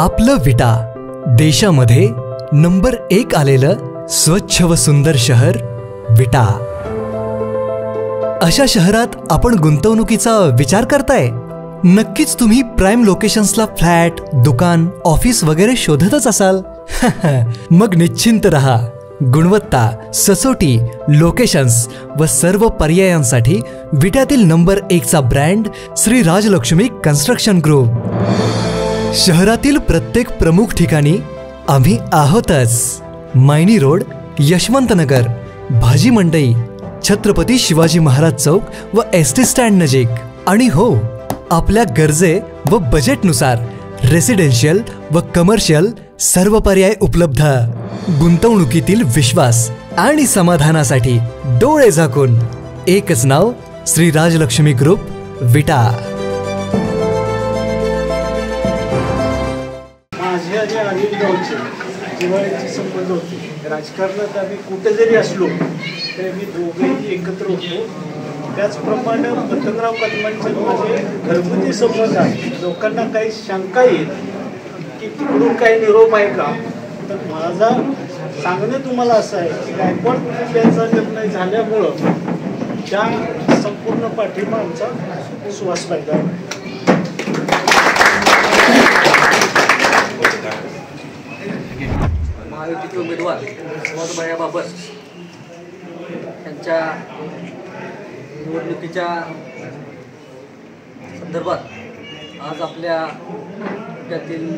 आपलं विटा. देशामध्ये नंबर एक आलेलं स्वच्छ व सुंदर शहर विटा. अशा शहरात आपण गुंतवणुकीचा विचार करताय? नक्कीच तुम्ही प्राईम लोकेशन्सला फ्लॅट दुकान ऑफिस वगैरे शोधतच असाल. मग निश्चिंत रहा. गुणवत्ता ससोटी लोकेशन्स व सर्व पर्यायांसाठी विट्यातील number एकचा brand Shri Rajlakshmi construction group. शहरातील प्रत्येक प्रमुख ठिकाणी आम्ही आहोतच. मायनी रोड यशवंतनगर भाजी मंडई छत्रपती शिवाजी महाराज चौक व एस टी स्टँड नजीक. आणि हो आपल्या गरजे व बजेटनुसार रेसिडेन्शियल व कमर्शियल सर्व पर्याय उपलब्ध. गुंतवणुकीतील विश्वास आणि समाधानासाठी डोळे झाकून एकच नाव श्री राजलक्ष्मी ग्रुप विटा. आणि अनिल गावचे जिव्हाळ्याचे संबंध होते. राजकारणात आम्ही कुठे जरी असलो तरी आम्ही दोघेही एकत्र होतो. त्याचप्रमाणे पतंगराव कदमांचे माझे घरगुती संबंध आहे. लोकांना काही शंका येईल की तिकडून काही निरोप आहे का? तर माझा सांगणं तुम्हाला असं आहे की गायकवाड कुटुंबियांचा निर्णय झाल्यामुळं त्या संपूर्ण पाठिंबा आमचा सुवास पाहिजे महायुतीचे उमेदवार त्यांच्या निवडणुकीच्या संदर्भात आज आपल्या त्यातील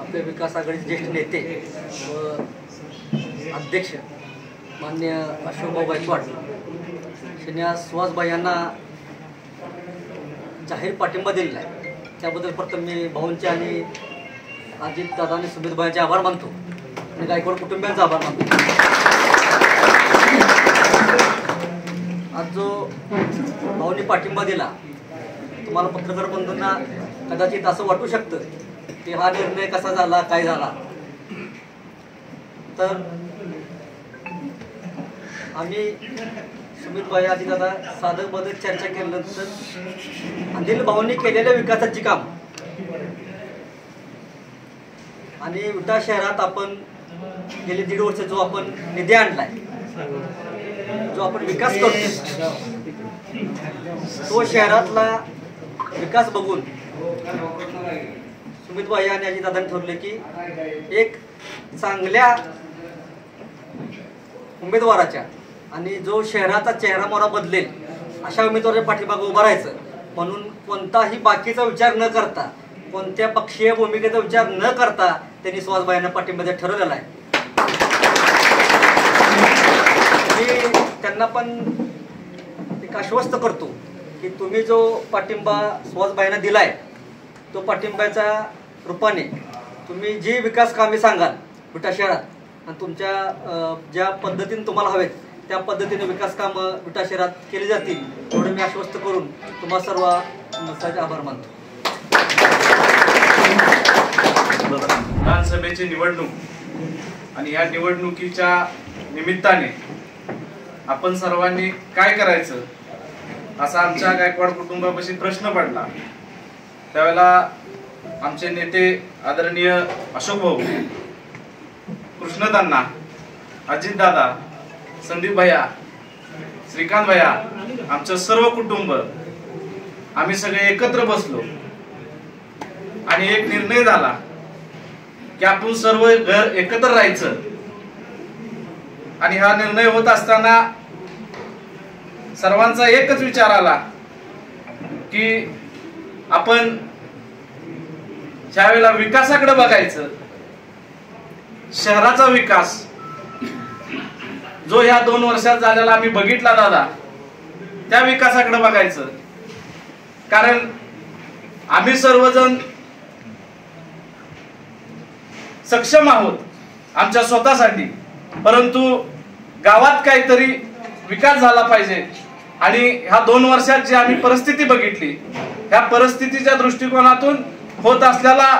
आपले विकास आघाडीचे ज्येष्ठ नेते व अध्यक्ष मान्य अशोकभाऊ गायकवाड यांनी सुहासबाई यांना जाहीर पाठिंबा दिलेला आहे. त्याबद्दल प्रथम मी भाऊंचे आणि अजित दादा आणि सुमितबाईंचे आभार मानतो. आणि गायकवाड कुटुंबियांचा आभार मानतो. आज जो भाऊनी पाठिंबा दिला तुम्हाला पत्रकार बंधूंना कदाचित असं वाटू शकतं की हा निर्णय कसा झाला काय झाला. तर आम्ही सुमितबाई आधी दादा साधं बदल चर्चा केल्यानंतर अनिल भाऊंनी केलेल्या विकासाची काम. आणि विटा शहरात आपण गेली दीड वर्ष जो आपण निधी आणलाय जो आपण विकास करतो तो शहरातला विकास बघून सुमित भाई आणि अजितदादांनी ठरले की एक चांगल्या उमेदवाराच्या आणि जो शहराचा चेहरा मोहरा बदलेल अशा उमेदवाराच्या पाठीमागे उभं राहायचं. म्हणून कोणताही बाकीचा विचार न करता कोणत्या पक्षीय भूमिकेचा विचार न करता त्यांनी सुहासबाईंना पाठिंबा ठरवलेला आहे. मी त्यांना पण एक आश्वस्त करतो की तुम्ही जो पाठिंबा सुहासबाईंना दिलाय तो पाठिंब्याच्या रूपाने तुम्ही जी विकास कामे सांगाल विटा शहरात आणि तुमच्या ज्या पद्धतीने तुम्हाला हवेत त्या पद्धतीने विकास कामं विटा शहरात केली जातील एवढं मी आश्वस्त करून तुम्हा सर्व मसाचे आभार मानतो. विधानसभेची निवडणूक आणि या निवडणुकीच्या निमित्ताने आपण सर्वांनी काय करायचं असा आमच्या गायकवाड कुटुंबापाशी प्रश्न पडला. त्यावेळेला आमचे नेते आदरणीय अशोक भाऊ कृष्णदांना अजितदादा संदीप भैया श्रीकांत भैया आमचं सर्व कुटुंब आम्ही सगळे एकत्र बसलो आणि एक निर्णय झाला की आपण सर्व घर एकत्र राहायचं. आणि हा निर्णय होत असताना सर्वांचा एकच विचार आला की आपण ज्यावेळेला विकासाकडे बघायचं शहराचा विकास जो ह्या दोन वर्षात झालेला आम्ही बघितला दादा त्या विकासाकडे बघायचं. कारण आम्ही सर्वजण सक्षम आहोत आमच्या स्वतःसाठी. परंतु गावात काहीतरी विकास झाला पाहिजे. आणि ह्या दोन वर्षात जी आम्ही परिस्थिती बघितली ह्या परिस्थितीच्या दृष्टिकोनातून होत असलेला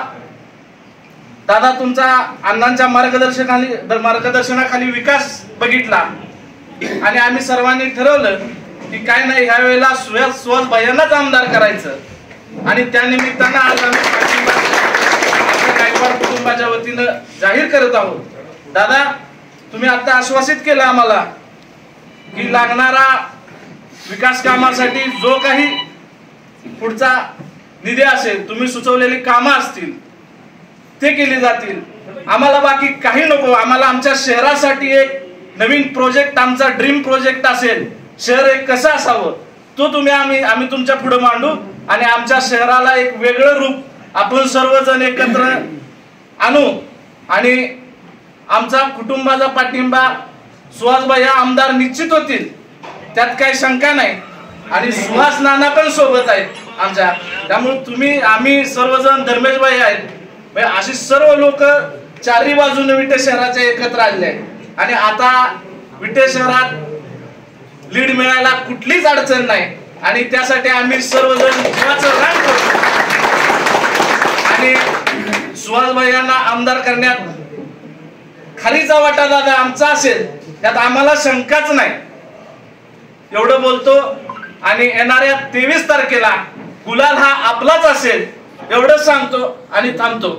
दादा तुमचा अण्णांच्या मार्गदर्शनाखाली मार्गदर्शनाखाली विकास बघितला. आणि आम्ही सर्वांनी ठरवलं की काय नाही ह्या वेळेला स्वयं सुहास भैयांनाच आमदार करायचं. आणि त्या निमित्तानं आज आम्ही गायकवाड कुटुंबाच्या वतीनं जाहीर करत आहोत. दादा तुम्ही आता आश्वासित केलं आम्हाला की लागणारा विकास कामासाठी जो काही पुढचा निधी असेल तुम्ही सुचवलेली कामं असतील ते केली जातील. आम्हाला बाकी काही नको. आम्हाला आमच्या शहरासाठी एक नवीन प्रोजेक्ट आमचा ड्रीम प्रोजेक्ट असेल. शहर एक कसं असावं तो तुम्ही आम्ही आम्ही तुमच्यापुढे मांडू आणि आमच्या शहराला एक वेगळं रूप आपण सर्वजण एकत्र आणू आणि आमचा कुटुंबाचा पाठिंबा सुहासबाई या आमदार निश्चित होतील. त्यात काही शंका नाही. आणि सुहास नाना पण सोबत आहेत आमच्या. त्यामुळे तुम्ही आम्ही सर्वजण धर्मेशबाई आहेत. म्हणजे अशी सर्व लोक चारही बाजूने विटे शहराचे एकत्र आलेले आहेत. आणि आता विटे शहरात लीड मिळायला कुठलीच अडचण नाही. आणि त्यासाठी आम्ही सर्वजण जीवाचं रान करतो आणि सुहासभाई यांना आमदार करण्यात खालीचा वाटा दादा आमचा असेल त्यात आम्हाला शंकाच नाही. एवढं बोलतो आणि येणाऱ्या तेवीस तारखेला गुलाल हा आपलाच असेल एवढं सांगतो आणि थांबतो.